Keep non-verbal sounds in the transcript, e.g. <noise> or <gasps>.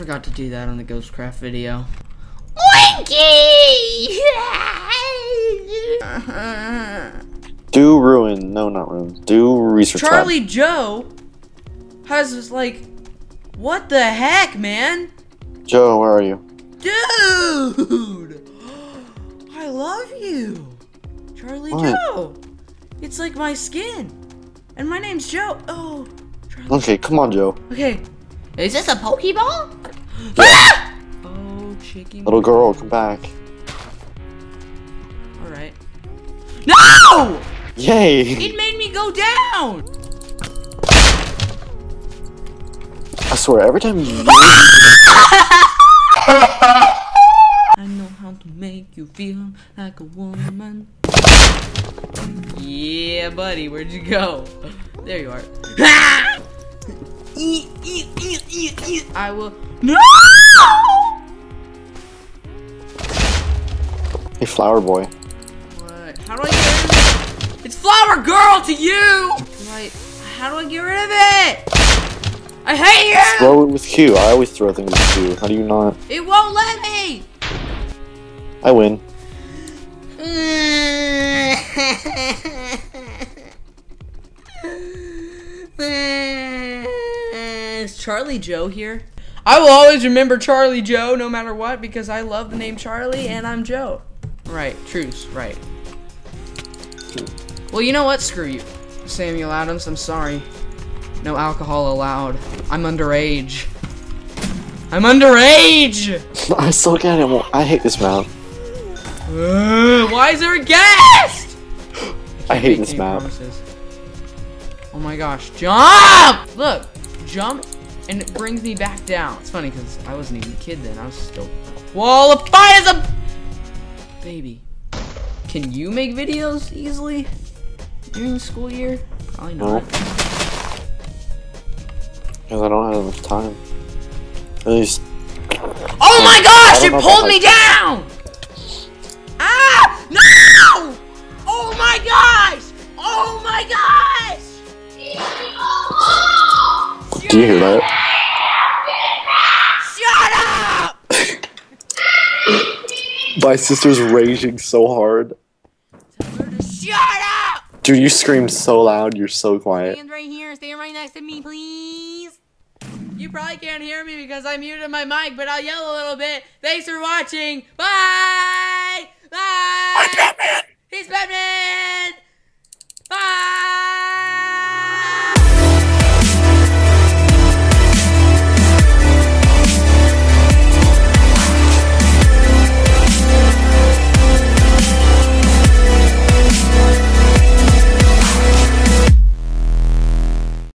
forgot to do that on the Ghostcraft video. <laughs> Do ruin. No, not ruin. Do research lab. Charlie Joe has this like, what the heck, man? Joe, where are you? Dude! <gasps> I love you! Charlie What? Joe! It's like my skin. And my name's Joe. Oh, Charlie. Okay, come on, Joe. Okay. Is this a Pokeball? Yeah. Ah! Oh, chicky. Little girl, come back. Alright. No! Yay! It made me go down! I swear, every time you <laughs> I know how to make you feel like a woman. Yeah, buddy, where'd you go? There you are. Eat, eat, eat, eat, eat. I will. No! Hey, flower boy. What? How do I get rid of it? It's Flower Girl to you! Right. How do I get rid of it? I hate you! Throw it with Q. I always throw things with Q. How do you not? It won't let me! I win. <laughs> Charlie Joe here? I will always remember Charlie Joe no matter what because I love the name Charlie and I'm Joe. Right, truce, right. Well, you know what? Screw you. Samuel Adams, I'm sorry. No alcohol allowed. I'm underage. I'm underage! <laughs> I still get it. I hate this map. Uh, why is there a guest? I hate this any map. promises. Oh my gosh, jump! Look, jump, and it brings me back down. It's funny because I wasn't even a kid then. I was still wall of fire as a baby. Can you make videos easily during the school year? Probably not. Because I don't have enough time. At least. Oh my gosh! It don't know if pulled me down! Ah! No! Oh my gosh! Oh my gosh! Do you hear that? Shut up! My sister's raging so hard. Shut up! Dude, you screamed so loud. You're so quiet. Stand right here. Stand right next to me, please. You probably can't hear me because I muted my mic, but I'll yell a little bit. Thanks for watching. Bye! Bye! Batman! He's Batman!